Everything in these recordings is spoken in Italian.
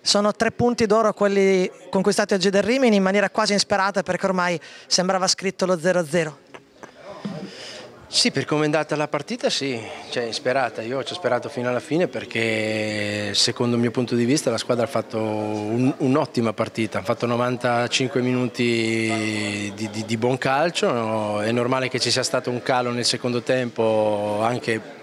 sono tre punti d'oro quelli conquistati oggi del Rimini in maniera quasi insperata perché ormai sembrava scritto lo 0-0. Sì, per come è andata la partita sì, cioè insperata, io ci ho sperato fino alla fine perché secondo il mio punto di vista la squadra ha fatto un, un'ottima partita, ha fatto 95 minuti di, di, di buon calcio, no? è normale che ci sia stato un calo nel secondo tempo anche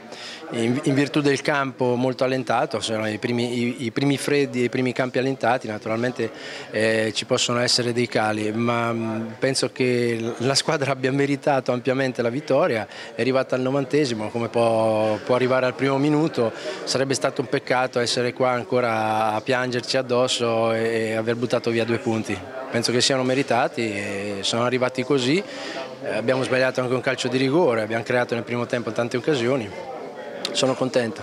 in, in, virtù del campo molto allentato, sono i primi, i, i primi freddi, i primi campi allentati, naturalmente eh, ci possono essere dei cali, ma mh, penso che la squadra abbia meritato ampiamente la vittoria, è arrivata al novantesimo, come può, può arrivare al primo minuto, sarebbe stato un peccato essere qua ancora a piangerci addosso e aver buttato via due punti. Penso che siano meritati, sono arrivati così, eh, abbiamo sbagliato anche un calcio di rigore, abbiamo creato nel primo tempo tante occasioni sono contento.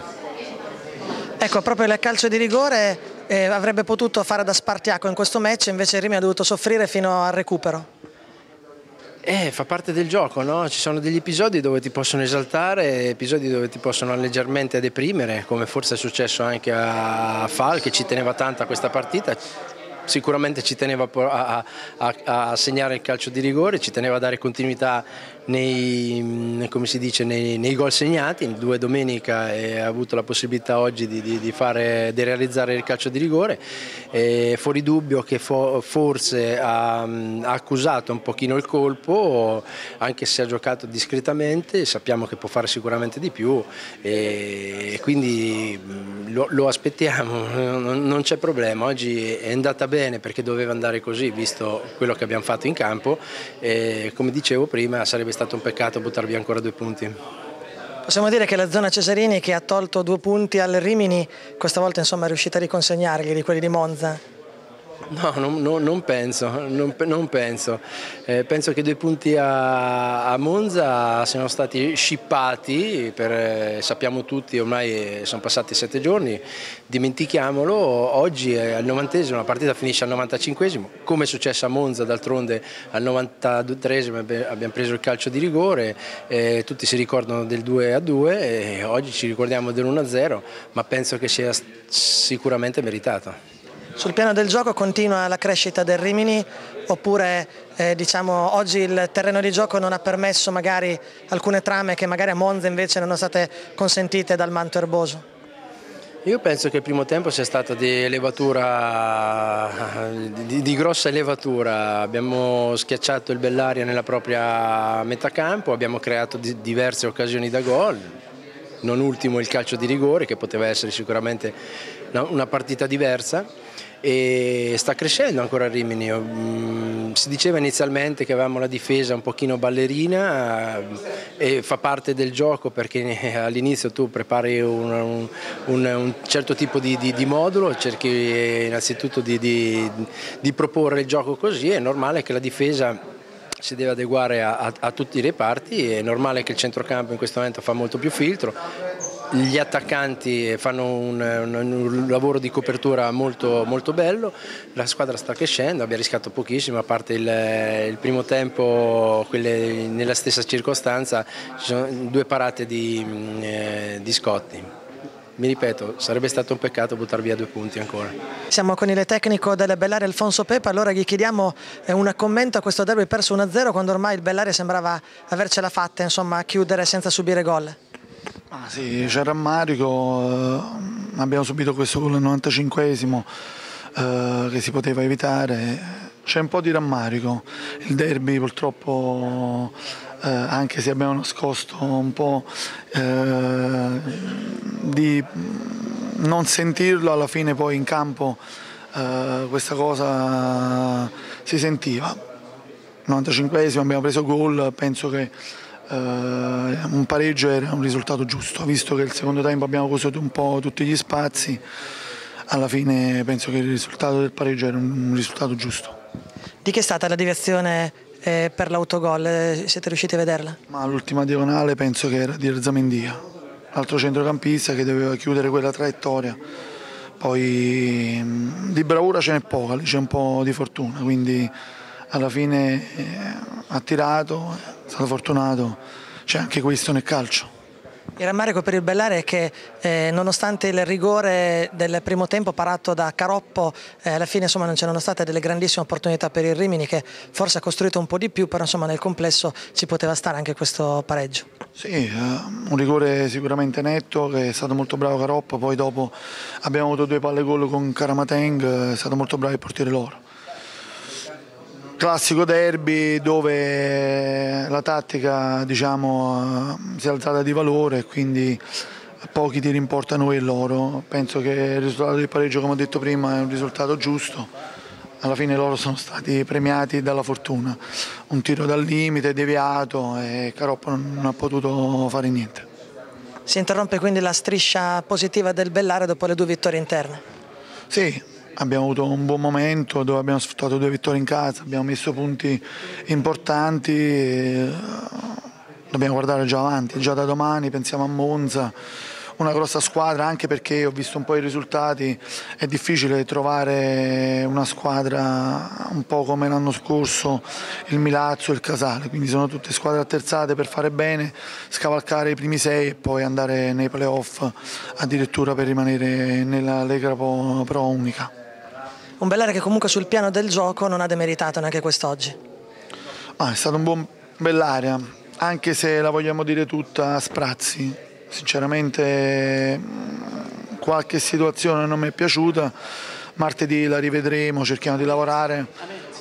Ecco, proprio il calcio di rigore eh, avrebbe potuto fare da spartiacco in questo match, invece Rimi ha dovuto soffrire fino al recupero. Eh, fa parte del gioco, no? Ci sono degli episodi dove ti possono esaltare, episodi dove ti possono leggermente deprimere, come forse è successo anche a Fal che ci teneva tanto a questa partita sicuramente ci teneva a, a, a, segnare il calcio di rigore, ci teneva a dare continuità nei, dice, nei, nei gol segnati, due domenica e ha avuto la possibilità oggi di, di, di, fare, di realizzare il calcio di rigore, e fuori dubbio che fo, forse ha, ha, accusato un pochino il colpo, anche se ha giocato discretamente, sappiamo che può fare sicuramente di più e quindi lo, lo aspettiamo, non, non c'è problema, oggi è andata bene perché doveva andare così visto quello che abbiamo fatto in campo e come dicevo prima sarebbe stato un peccato buttare via ancora due punti. Possiamo dire che la zona Cesarini che ha tolto due punti al Rimini questa volta insomma, è riuscita a riconsegnargli di quelli di Monza? No, non, non, non penso, non, penso. Eh, penso che due punti a, a Monza siano stati scippati, per, eh, sappiamo tutti, ormai sono passati sette giorni, dimentichiamolo, oggi è al novantesimo, la partita finisce al 95 come è successo a Monza d'altronde al 93 abbiamo preso il calcio di rigore, eh, tutti si ricordano del 2 a 2 e oggi ci ricordiamo dell'1 0, ma penso che sia sicuramente meritato. Sul piano del gioco continua la crescita del Rimini oppure eh, diciamo, oggi il terreno di gioco non ha permesso magari alcune trame che magari a Monza invece non sono state consentite dal manto erboso? Io penso che il primo tempo sia stato di elevatura, di, di, grossa elevatura. Abbiamo schiacciato il Bellaria nella propria metacampo, abbiamo creato di, diverse occasioni da gol, non ultimo il calcio di rigore che poteva essere sicuramente una partita diversa e sta crescendo ancora Rimini. Mm, si diceva inizialmente che avevamo la difesa un pochino ballerina eh, e fa parte del gioco perché all'inizio tu prepari un, un, un certo tipo di, di, di, modulo, cerchi innanzitutto di, di, proporre il gioco così, è normale che la difesa si deve adeguare a, a, a tutti i reparti, è normale che il centrocampo in questo momento fa molto più filtro, gli attaccanti fanno un, un, un lavoro di copertura molto, molto, bello, la squadra sta crescendo, abbiamo rischiato pochissimo, a parte il, il primo tempo, quelle, nella stessa circostanza, ci sono due parate di, eh, di Scotti mi ripeto, sarebbe stato un peccato buttare via due punti ancora. Siamo con il tecnico del Bellari Alfonso Pepa, allora gli chiediamo eh, un commento a questo derby perso 1-0 quando ormai il Bellari sembrava avercela fatta, insomma, a chiudere senza subire gol. Ah, sì, c'è rammarico, eh, abbiamo subito questo gol al 95esimo eh, che si poteva evitare, c'è un po' di rammarico, il derby purtroppo eh, anche se abbiamo nascosto un po' eh, di non sentirlo alla fine poi in campo eh, questa cosa si sentiva. 95esimo abbiamo preso gol, penso che Uh, un pareggio era un risultato giusto, visto che il secondo tempo abbiamo usato un po' tutti gli spazi, alla fine penso che il risultato del pareggio era un risultato giusto. Di che è stata la direzione eh, per l'autogol? Eh, siete riusciti a vederla? l'ultima diagonale penso che era di Erzamendia, l'altro centrocampista che doveva chiudere quella traiettoria. Poi mm, di bravura ce n'è poca, c'è un po' di fortuna, quindi alla fine eh, ha tirato, è stato fortunato, c'è anche questo nel calcio. Il rammarico per il Bellare è che eh, nonostante il rigore del primo tempo parato da Caroppo, eh, alla fine insomma, non c'erano state delle grandissime opportunità per il Rimini che forse ha costruito un po' di più, però insomma, nel complesso ci poteva stare anche questo pareggio. Sì, eh, un rigore sicuramente netto, che è stato molto bravo Caroppo, poi dopo abbiamo avuto due palle gol con Karamateng, è stato molto bravo il portiere loro classico derby dove la tattica diciamo, si è alzata di valore e quindi pochi tiri in porta noi e loro. Penso che il risultato del pareggio, come ho detto prima, è un risultato giusto. Alla fine loro sono stati premiati dalla fortuna. Un tiro dal limite, deviato e Caroppo non ha potuto fare niente. Si interrompe quindi la striscia positiva del Bellare dopo le due vittorie interne? Sì, Abbiamo avuto un buon momento dove abbiamo sfruttato due vittorie in casa, abbiamo messo punti importanti, dobbiamo guardare già avanti, già da domani pensiamo a Monza, una grossa squadra anche perché ho visto un po' i risultati, è difficile trovare una squadra un po' come l'anno scorso il Milazzo e il Casale, quindi sono tutte squadre attrezzate per fare bene, scavalcare i primi sei e poi andare nei playoff addirittura per rimanere nella Lega Pro unica. Un Bellare che comunque sul piano del gioco non ha demeritato neanche quest'oggi. Ah, è stato un buon Bellaria, anche se la vogliamo dire tutta a sprazzi. Sinceramente qualche situazione non mi è piaciuta, martedì la rivedremo, cerchiamo di lavorare,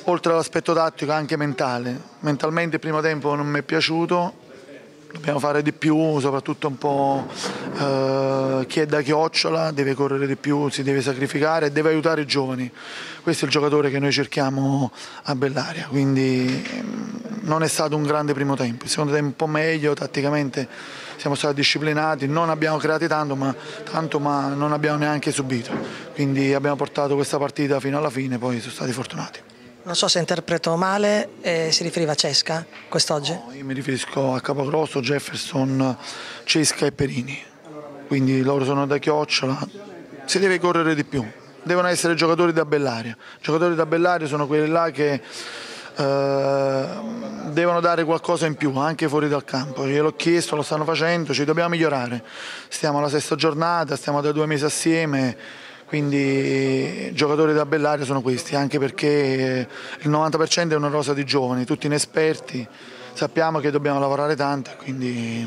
oltre all'aspetto tattico anche mentale. Mentalmente il primo tempo non mi è piaciuto, dobbiamo fare di più, soprattutto un po' eh, chi è da chiocciola, deve correre di più, si deve sacrificare e deve aiutare i giovani. Questo è il giocatore che noi cerchiamo a Bellaria, quindi mm, non è stato un grande primo tempo, il secondo tempo un po' meglio, tatticamente siamo stati disciplinati, non abbiamo creati tanto ma, tanto, ma non abbiamo neanche subito, quindi abbiamo portato questa partita fino alla fine, poi sono stati fortunati. Non so se interpreto male, eh, si riferiva a Cesca quest'oggi? No, io mi riferisco a Capogrosso, Jefferson, Cesca e Perini, quindi loro sono da chiocciola, si deve correre di più, devono essere giocatori da Bellaria, giocatori da Bellaria sono quelli là che eh, devono dare qualcosa in più anche fuori dal campo, gliel'ho chiesto, lo stanno facendo, ci dobbiamo migliorare, stiamo alla sesta giornata, stiamo da due mesi assieme quindi giocatori da Bellaria sono questi, anche perché il 90% è una rosa di giovani, tutti inesperti, sappiamo che dobbiamo lavorare tanto, quindi